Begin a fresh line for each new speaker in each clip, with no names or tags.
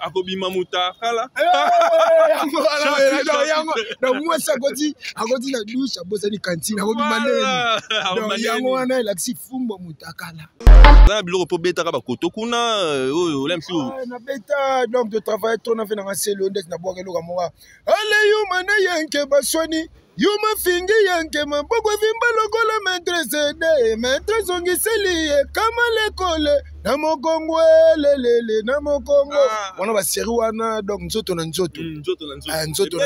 akobima mutakala
yango na mwasi akoti akoti na dushe abosani kantine akobima ndeni yango wana elakisi fumbo mutakala
na biloko mpo betaka bakoto kuna euh, oyo ola msu
ah, nabeta donc de travaille to na mpe nanga selo ndeti nabwaka eloko moka aleyuma na yenke baswani yo mafingi yanke maboko evimba lokola maîtrese de maître ezongiseli ye kama lekole na mokongo elelele na mokongo
ah.
wana baseri wana donc nzoto na nzoto mm,
nzoto na nzoto
ah, nzoto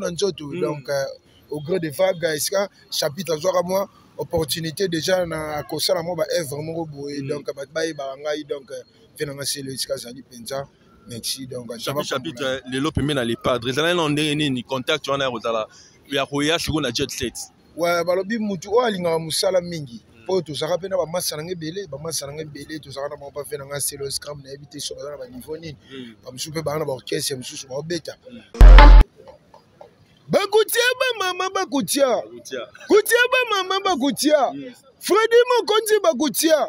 na ah. nzoto
mm.
donc euh, au gré de vague esika chapitre azwaka mwa opportunité déjà na kosala mwa baevre moko boye
mm.
donc bato bayebaka ngai donc mpe euh, na ngai selo esika azali mpenza neti donc
chapitre chapitre eh, lelo pembe na le padre ezalaki na ndenge nini contact wana ya kozala ya koya siko na jet set
ouais balobi mutu oyo alingaka mosala mingi mpo hmm. tozalaka mpe na bamasa na ngai ebele bamasa na ngai ebele tozalaka na bango bafe na ngai selo scram nayebi te so baza na baniveau nini hmm. bamosusu mpe baa na baorchestre mosusu baobeta hmm. bakutia bamama bakutia kutia bamama bakutia fredi mokonzi bakutia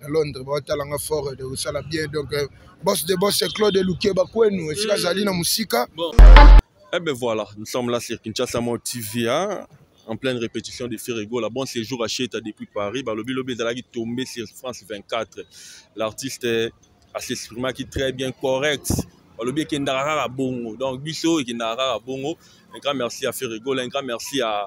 na londres baotala nga fort de kosala bien donc euh, boss de boss claude lukie bakwenu esika mm. azali na mosika
Eh bien voilà, nous sommes là sur Kinshasa Mao TV, hein, en pleine répétition de Ferrego. La bon séjour à Cheta depuis Paris. Balobi Lobi Zalagi tombé sur France 24. L'artiste a s'exprimé qui très bien correct. Balobi Kendara Bongo. Donc Bisso et Kendara Bongo. Un grand merci à Ferrego, un grand merci à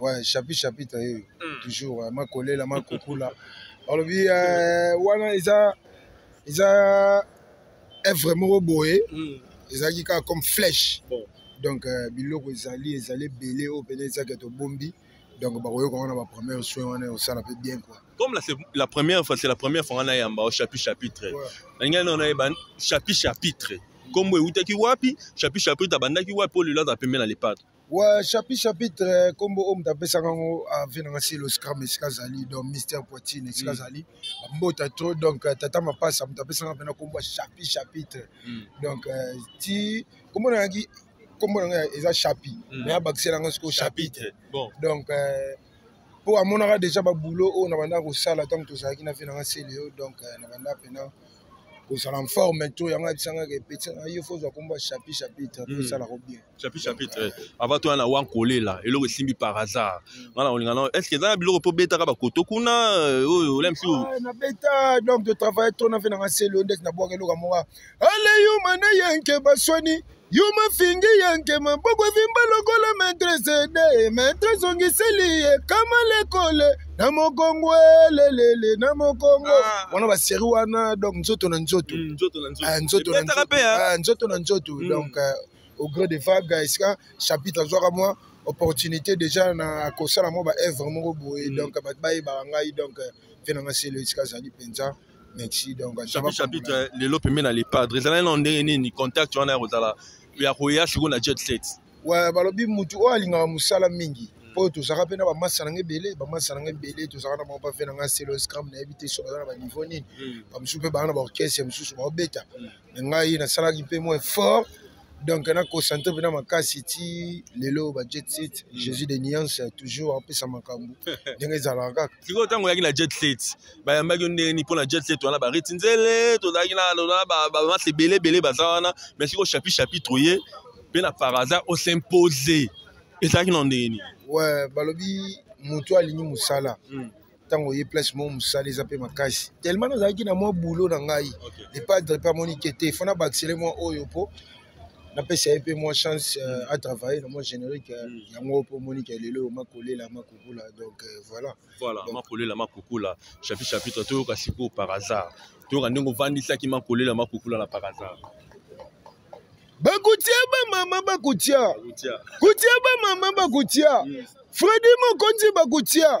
ouais chapi chapi ta ye hmm. toujours euh, makolela makokula alobi euh, wana eza eza evre moko boye hmm. ezalaki kaka comme flèche donc euh, biloko ezali ezali ebele oyo mpena ezalaki tobombi donc bakoyoka wana ba première soin wana ekosala mpe bien quoi
comme la, la première fois c'est la première fois wana yamba o chapitre chapitre nalingai nao nayeba chapitre chapitre nkombo ewutaki wapi chapitre chapitre abandaki wapi oyo lelo aza pembe na lipato wa
chapi chapitre nkombo oyo moto apesaka yango ave nanga silo scram esika azali donc mister poitine esika
hmm.
azali mbota trop donc euh, tata mapasa moto apesaka mpena nkombo ya chapi chapitre hmm. donc euh, ti nkombo nayaki nkombo nanga eza chapi
hmm.
me abakisela yanga sikoyo chapitre donc euh, mpo amonaka déjà baboulot oyo nabandaka kosala ntango tozalaki na vie nanga selio donc nabandaka mpena kozala en forme to yango ayebisangaka epeti na yo fo ozwa nkombo ya chapi chapitre mpo esalaka bien
chapitre chapitre eh. avant toya na wan kolela eloko esimbi par hasard nga na kolinga na est ce que eza na biloko mpo betaka bakoto kuna eh, oyo olemsi
ah, na beta donc de travaille trop na mpe nanga selo ndeti na bwaka eloko moka ale yuma na yenke baswani yuma fingi yenke maboko evimba lokola maîtrese de maître zongiseli ye kama lekole na mokongo elelele na mokongo
ah.
wana baseri wana donc nzoto na nzoto
mm, nzoto na nzoto
eh, nzoto na nzoto donc au gré de vague esika chapitre azwaka mwa opportunité déjà na kosala mwa baœuvre moko boye
mm.
donc bato bayebaka ngai donc mpe na ngai selo esika azali mpenza merci donc
chapitre lelo pembe na lepadre ezalaki na ndenge nini contact wana ya kozala ya koya sikoyo na jet set
wa balobi motu oyo alingaka mosala mingi mpo mm. tozalaka mpe na bamasa na ngai ebele bamasa na ngai ebele tozalaka na bango bafe na ngai selo scram nayebi te soki baza na baniveau nini mm. bamosusu mpe baa na baorchestre mosusu baobeta na ngai nasalaki mpe mwa effort donc na concentre mpena makasi ti lelo ba jet set jésus de nuance toujours apesa makambo ndenge ezalaka kaka
sikoyo ntango oyaki na jet set bayambaki yo ndenge nini mpo na jet set wana bareti nzele tozalaki na bamase ebele ebele baza wana mais sikoyo chapi chapitre oye mpe na par hasard osimpose ezalaki na ndenge nini
we balobi moto alingi mosala hmm. ntango oye place moko mosala eza mpe makasi tellement nazalaki na mwa boulot na ngai okay. le padre mpe amoni ke te fo na baksele mwa oyo mpo napesa ye mpe mwa chance euh, mm. atravaille na mwa générique euh,
mm.
yango mpo omoni ke lelo oyo makolela makukula donc euh, voilà
voilà
donc,
makolela makukula chapitre chapitre toyoka sikoyo par hasard toyoka ndenge ovandisaki makolela makukula na par hasard
bakutia bamama bakutia kutia bamama bakutia mm. fredi mokonzi bakutia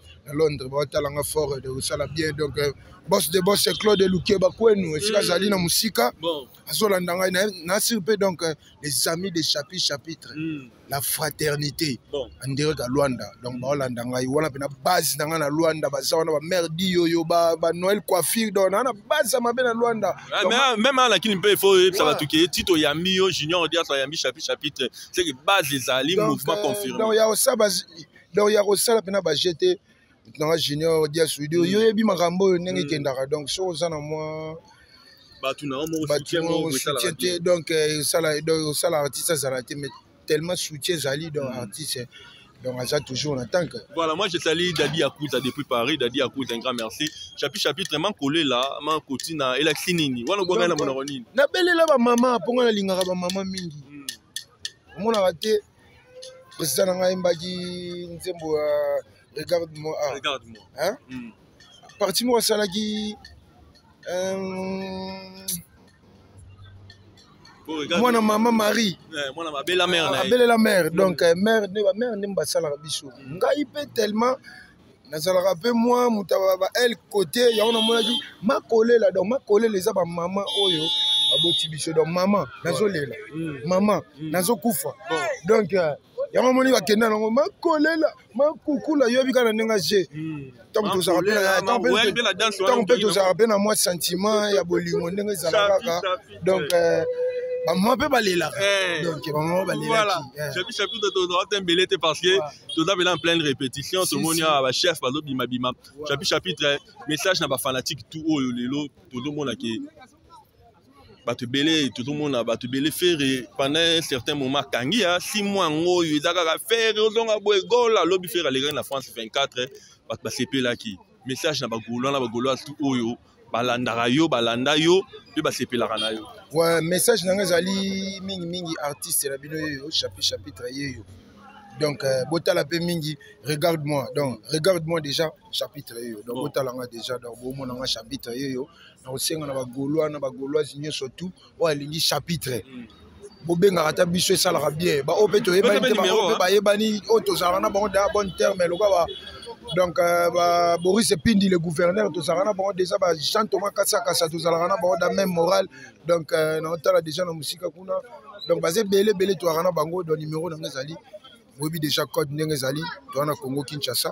na londres baotala nga fort de kosala bien donc euh, boss de boss claude lukie bakwenu esika
mm.
azali na mosika azolanda ngai na sur mpe donc euh, les amis de chapi chapitre mm. la fraternité andire ka luanda donc mm. baolanda ngai wana mpe na base na ngai na luanda baza wana bamare diyoyo banoel coiffure donc naa na base ya mabe na luanda
ah, meme alakini mpe ifo oyebisa bato ke tito oyambi yo junior odiaso ayambi chapi chapitre seke base ezali mouvement
euh,
confirme
donc ya osaba donc ya kosala mpena baje te nanga junior dia studio mm. yo oyebi makambo oyo ndenge
mm.
ekendaka donc soki oza na mwa
soutien
te donc eh, osala artiste azala te mais tellement soutien ezali donc
mm.
artiste eh. Donc, ça toujours en tant que.
Voilà, moi, je salue Dadi Akuta depuis Paris. Dadi Akuta, un grand merci. Chapitre, chapitre, vraiment collé là. Ma cotine, elle a clinini. Voilà, on va la monoronine. Na belle là,
ma maman, pour moi, la lingara, ma maman, mingi. Hmm. Mon arrêté. Mm. président na ngai ayembaki nzembo ya regarde moi ah.
regarde moi
hein?
mm.
parti moko asalaki
um...
mwana mama marie abelela mare donc mare nde basalaka biso ngai mpe tellement nazalaka mpe mwa moto ya ba el cote yango namonaki makolela donc makolela eza bamama oyo baboti biso donc mama nazolela
mm.
mama
mm.
nazokufa donc euh, yango omoni bakenda nango makolela makukula yobi kaka na ndenge aje
hmm.
ntango tozalaka mpe tozalaka mpe na mwa sentiment ya bolingo ndenge ezala kaka donc euh, bamama mpe balelaka
eh.
donc bamama balelaki eh.
chapitre chapitre tozala te mbele te parce que toza mpena en pleine répétition tomoni awa bachef bazobimabima chapitre chapitre eh, message na bafanatique tout oyo lelo tozomona ke bato ebele tozomona bato ebele fere pendant un certain moment akangi ya si mwa yango oyo eza kaka fere ozonga boye gola lobi fere alekaki na france 24 bato basepelaki message na bagolois na bagoloise tout oyo balandaka yo balanda yo mpe basepelaka na yo
ouais, message na ngai ezali mingimingi artiste na bino yeyo chapitre chapitre yeyo donc euh, botala mpe mingi regarde moi donc regarde moi déjà chapitre yeyo donc botala nga déjà donc bomona nga chapitre yeyo nakosenga na bagolois na bagoloise nyonso tout oyo alingi chapitre mm. bobengaka ata biso esalaka bien baoyo mpe toyebani te baoyo mpe bayebani oyo tozalaka na bango da bonne terme lokola donc euh, ba boris epindi le gouverneur tozalaka na bango déjà ba jean thomas kasakasa tozalaka na bango da même morale donc euh, naotala déjà na mosika kuna donc baza ebele ebele toyaka na bango donc numero na yango ezali oyebi déjà code ndenge ezali toyana congo kinshasa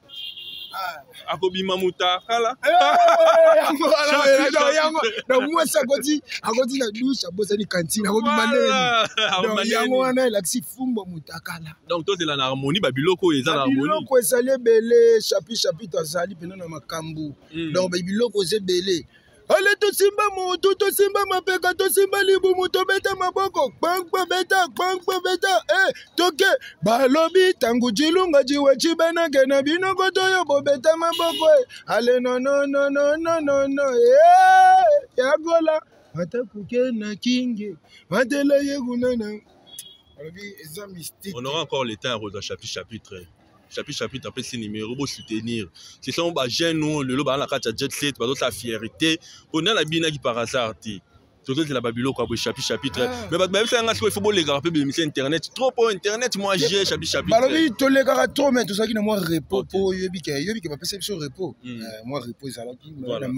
akobima mutakala yango
na mwasi akoti akoti na douche abosani kantine akobima ndenge yango wana elakisi fumbo mutakala
donc tozela na harmonie babiloko oyo eza na harmonie
biloko ezali ebele chapi chapi tozali mpena na makambo
hmm.
donc babiloko eza ebele ale tosimba motu tosimba mapeka tosimba libumu tobeta maboko kpankpa beta kpankpa beta e eh, toke balobi ntango cilunga ciwa cibanake na bino kotoyo bobeta maboko e ale nonononononono e eh, yagola ata koke na kinge batela ye kunana alobi eza mystique
on aura encore le temps ya kozwa chapitre chapitre chapi chapi tapesi numero bo soutenir ce sont ba jeunes oyo lelo baza na kati ya jet set bazosala fierté mpo nde nabinaki par hasard te tozozela babiloko ya boye chapi chapitre
ah.
mais bato bayebisaka nga sikoyo ifo bolekaka mpe bemisa internet trop mpo internet mwa je chapi chapitre
balobi tolekaka trop mais tozalaki na mwa repos mpo oyebi ke oyebi ke bapesa biso repos
hmm.
eh, mwa repos ezalaki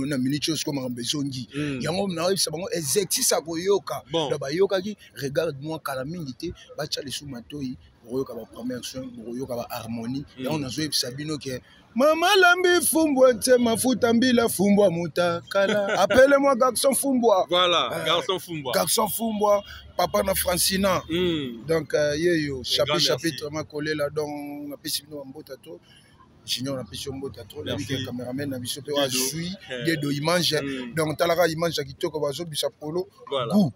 na minute oyo sikoyo makambo ezongi
hmm.
yango naoyebisa bango exercice ya koyoka na bayokaki regarde mwa kala mingi te batya lisu matoi bokoyoka ba première soin bokoyoka ba harmonie
mm.
yango nazoyebisa bino ke mama lambi fumbwa nse mafuta mbila fumbwa mutakala apele mwa garçon fumbwa
voilà
eh,
garçon fumbwa
garçon fumbwa papa na francina
mm.
donc uh, yeyo chapitre chapitre makolela donc napesi bino bambota to junior napesi yo mbote atro
nayebi
ke cameraman na biso mpe
oyo
azwi dedo eh. image
hmm.
donc talaka image ya kitoko bazobisa polo
gout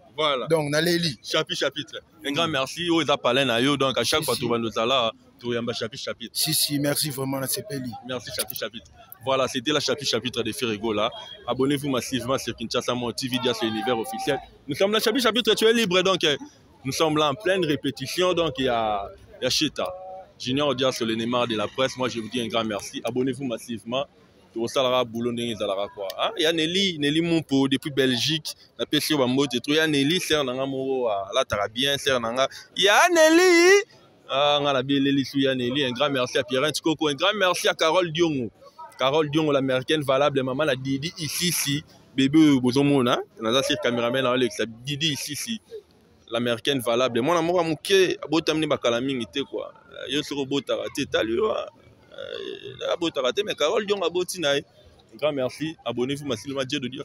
donc naleli
chapitre chapitre un grand merci oyo eza palin na yo donc à chaque fois tobanda ozala toyamba chapitre chapitre
si si merci vraiment nasepeli
merci chapitre chapitre voilà c'était la chapitre chapitre de Ferregola abonnez-vous massivement sur Kinshasa Mon TV Dias l'univers officiel nous sommes la chapitre chapitre tu es libre donc eh. nous sommes là en pleine répétition donc il y a il y a Chita Junior Odia sur le Neymar de la presse moi je vous dis un grand merci abonnez-vous massivement tokosalaka boulot ndenge ezalaka kua ah, ya neli neli mumpo depuis belgique napesi yo bambote to ya neli sere na nga moko alataka bien sere na nga ya neli Ah, nga na bieleli su ya Nelly, un grand merci à Pierre Koko, un grand merci à Carole Diongo. Carole Diongo, l'américaine valable, maman la Didi ici, ici, bébé Bozomona, naza sur cameraman na Alex, Didi ici, ici, l'américaine valable. Mwana moko moke, abotamini bakala mingi te quoi. Euh, yo soko botaka te, tali yo, euh, abotaka te, mais Carole Diongo aboti na ye. Un grand merci, abonnez-vous, Masilima Dieu de
Dieu.